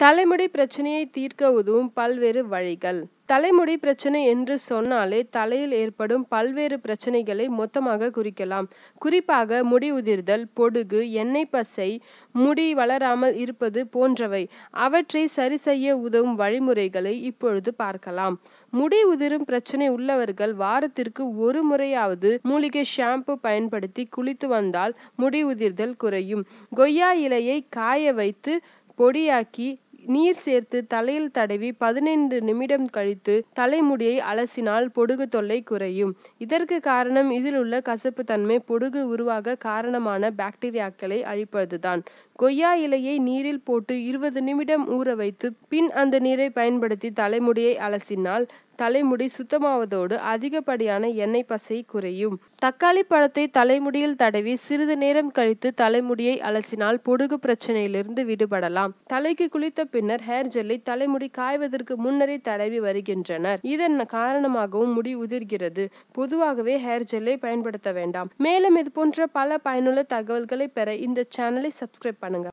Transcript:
தலைமுடி பிரச்சனையை தீர்க்க உதவும் பல்வேறு வழிகள். தலைமுடி பிரச்சனை என்று சொன்னாலே தலையில் ஏற்படும் பல்வேறு பிரச்சனைகளை மொத்தமாக குறிக்கலாம். குறிப்பாக முடி உதிர்தல் பொடுகு எண்ணெய் பசை முடி வளராமல் இருப்பது போன்றவை. அவற்றை சரி செய்ய உதவும் வழிமுறைகளை இப்பொழுது பார்க்கலாம். முடி உதிரும் பிரச்சனை உள்ளவர்கள் வாரத்திற்கு ஒரு முறையாவது மூலிகை ஷாம்பு பயன்படுத்தி குளித்து வந்தால் முடி உதிர்தல் குறையும். கொய்யா இலையை காய வைத்து பொடியாக்கி நீர் சேர்த்து தலையில் தடவி பதினைந்து நிமிடம் கழித்து தலைமுடியை அலசினால் பொடுகு தொல்லை குறையும். இதற்கு காரணம் இதில் உள்ள கசப்பு தன்மை பொடுகு உருவாக காரணமான பாக்டீரியாக்களை அழிப்பதுதான். கொய்யா இலையை நீரில் போட்டு இருபது நிமிடம் ஊற வைத்து பின் அந்த நீரை பயன்படுத்தி தலைமுடியை அலசினால் தலைமுடி சுத்தமாவதோடு அதிகப்படியான எண்ணெய் பசை குறையும். தக்காளி பழத்தை தலைமுடியில் தடவி சிறிது நேரம் கழித்து தலைமுடியை அலசினால் பொடுகு பிரச்சனையிலிருந்து விடுபடலாம். தலைக்கு குளித்த பின்னர் ஹேர் ஜெல்லை தலைமுடி காய்வதற்கு முன்னரே தடவி வருகின்றனர். இதன் காரணமாகவும் முடி உதிர்கிறது. பொதுவாகவே ஹேர் ஜெல்லை பயன்படுத்த வேண்டாம். மேலும் இது போன்ற பல பயனுள்ள தகவல்களை பெற இந்த சேனலை சப்ஸ்கிரைப் பண்ணுங்க.